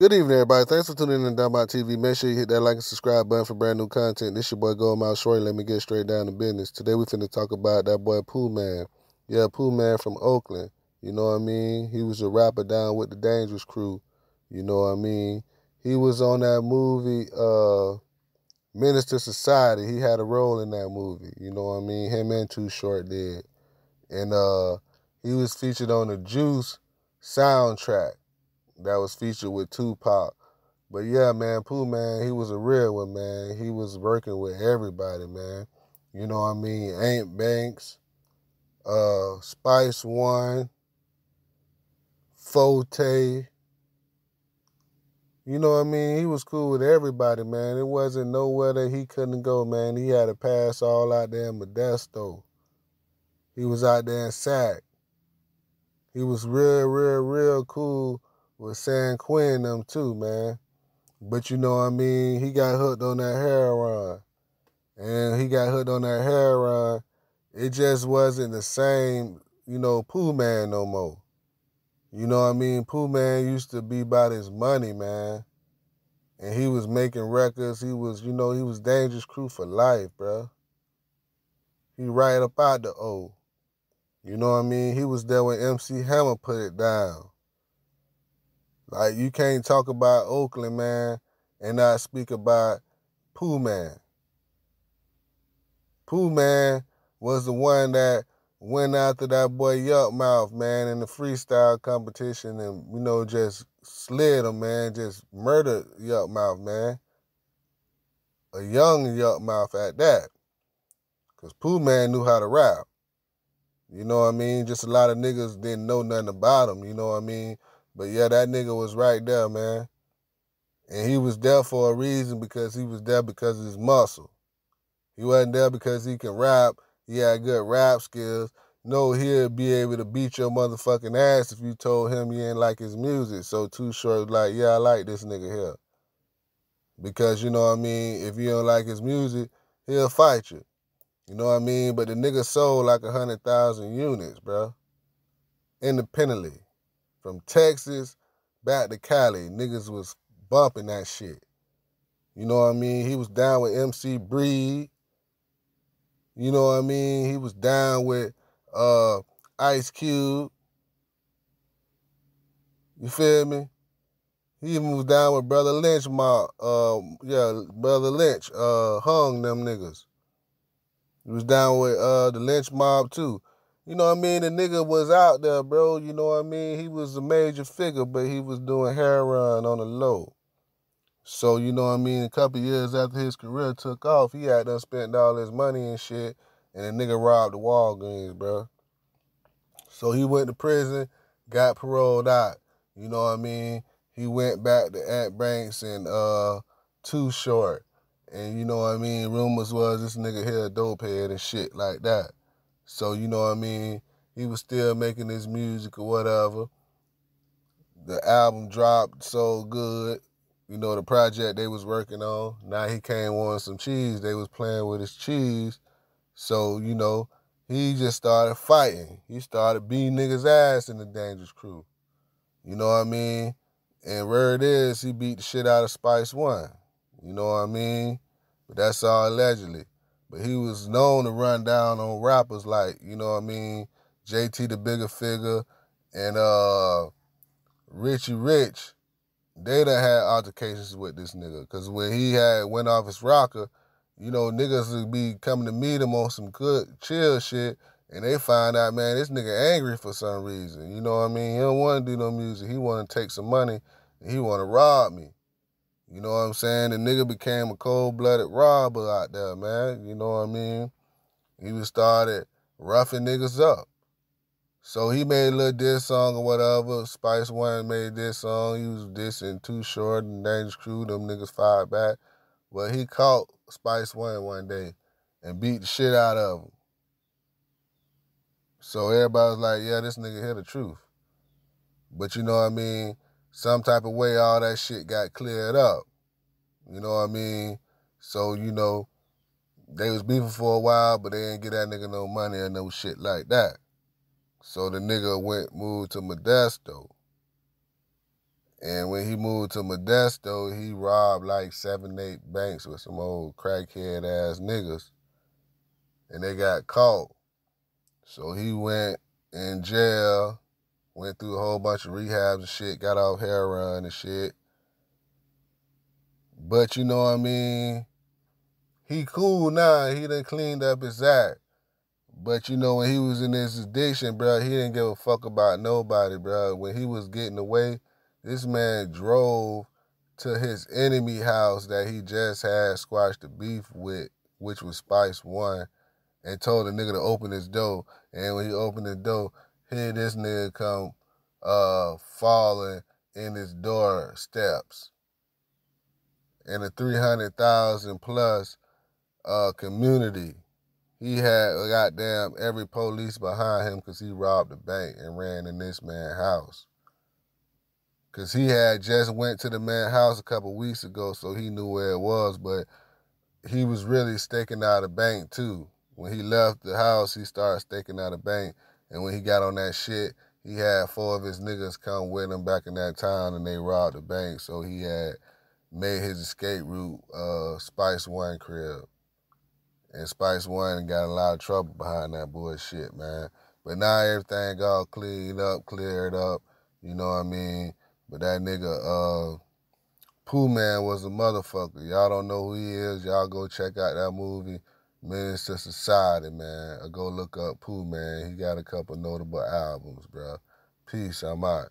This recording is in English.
Good evening, everybody. Thanks for tuning in to Dumb Out TV. Make sure you hit that like and subscribe button for brand new content. This your boy Gold Mouth Shorty. Let me get straight down to business. Today we finna talk about that boy Pooh Man. Yeah, Pooh Man from Oakland. You know what I mean? He was a rapper down with the Dangerous Crew. You know what I mean? He was on that movie, uh, II Society. He had a role in that movie. You know what I mean? Him and Too Short did. And uh, he was featured on the Juice soundtrack that was featured with Tupac. But yeah, man, Pooh man, he was a real one, man. He was working with everybody, man. You know what I mean? Ant Banks, uh, Spice One, Forte. You know what I mean? He was cool with everybody, man. It wasn't nowhere that he couldn't go, man. He had a pass all out there in Modesto. He was out there in Sac. He was real, real, real cool with San Quinn them too, man. But you know what I mean? He got hooked on that heroin. And he got hooked on that heroin. It just wasn't the same, you know, Pooh Man no more. You know what I mean? Pooh Man used to be about his money, man. And he was making records. He was, you know, he was Dangerous Crew for life, bro. He right up out the O. You know what I mean? He was there when MC Hammer put it down. Like you can't talk about Oakland, man, and not speak about Pooh Man. Pooh Man was the one that went after that boy Yukmouth, man, in the freestyle competition and, you know, just slid him, man, just murdered Yukmouth, man. A young Yukmouth at that. Because Pooh Man knew how to rap. You know what I mean? Just a lot of niggas didn't know nothing about him, you know what I mean? But yeah, that nigga was right there, man. And he was there for a reason because he was there because of his muscle. He wasn't there because he can rap. He had good rap skills. No, he'd be able to beat your motherfucking ass if you told him you ain't like his music. So Too Short like, yeah, I like this nigga here. Because you know what I mean, if you don't like his music, he'll fight you. You know what I mean? But the nigga sold like a hundred thousand units, bro. Independently. From Texas back to Cali, niggas was bumping that shit. You know what I mean? He was down with MC Breed. You know what I mean? He was down with uh, Ice Cube. You feel me? He even was down with Brotha Lynch, my uh, yeah, Brotha Lynch, uh, hung them niggas. He was down with uh the Lynch mob too. You know what I mean? The nigga was out there, bro. You know what I mean? He was a major figure, but he was doing heroin on the low. So, you know what I mean? A couple years after his career took off, he had done spent all his money and shit, and the nigga robbed the Walgreens, bro. So he went to prison, got paroled out. You know what I mean? He went back to Ant Banks and uh Too Short. And you know what I mean? Rumors was this nigga here a dope head and shit like that. So, you know what I mean? He was still making his music or whatever. The album dropped so good. You know, the project they was working on. Now he came on some cheese. They was playing with his cheese. So, you know, he just started fighting. He started beating niggas' ass in the Dangerous Crew. You know what I mean? And where it is, he beat the shit out of Spice One. You know what I mean? But that's all allegedly. But he was known to run down on rappers like, you know what I mean, JT the Bigga Figga and uh Richie Rich. They done had altercations with this nigga. Cause when he had went off his rocker, you know, niggas would be coming to meet him on some good chill shit. And they find out, man, this nigga angry for some reason. You know what I mean? He don't want to do no music. He want to take some money he want to rob me. You know what I'm saying? The nigga became a cold-blooded robber out there, man. You know what I mean? He was started roughing niggas up. So he made a little diss song or whatever. Spice One made this song. He was dissing Too Short and Dangerous Crew. Them niggas fired back. But he caught Spice One one day and beat the shit out of him. So everybody was like, yeah, this nigga hear the truth. But you know what I mean? Some type of way all that shit got cleared up. You know what I mean? So, you know, they was beefing for a while, but they didn't get that nigga no money or no shit like that. So the nigga went, moved to Modesto. And when he moved to Modesto, he robbed like seven, eight banks with some old crackhead ass niggas. And they got caught. So he went in jail, went through a whole bunch of rehabs and shit, got off heroin and shit. But you know what I mean? He cool now. He done cleaned up his act. But you know, when he was in his addiction, bro, he didn't give a fuck about nobody, bro. When he was getting away, this man drove to his enemy house that he just had squashed the beef with, which was Spice One, and told the nigga to open his door. And when he opened the door, here this nigga come uh falling in his door steps. In a 300,000 plus uh community. He had goddamn every police behind him because he robbed a bank and ran in this man's house. Cause he had just went to the man's house a couple weeks ago, so he knew where it was, but he was really staking out a bank too. When he left the house, he started staking out a bank. And when he got on that shit, he had four of his niggas come with him back in that town and they robbed the bank. So he had made his escape route uh, Spice One crib. And Spice One got a lot of trouble behind that bullshit, man. But now everything all cleaned up, cleared up, you know what I mean? But that nigga, uh, Pooh Man was a motherfucker. Y'all don't know who he is. Y'all go check out that movie. Menace to Society, man. Or go look up Pooh Man. He got a couple notable albums, bro. Peace. I'm out.